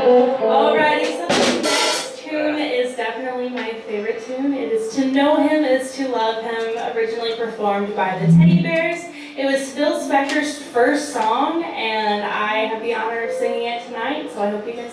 Alrighty, so the next tune is definitely my favorite tune. It is To Know Him is to Love Him, originally performed by the Teddy Bears. It was Phil Spector's first song, and I have the honor of singing it tonight, so I hope you guys.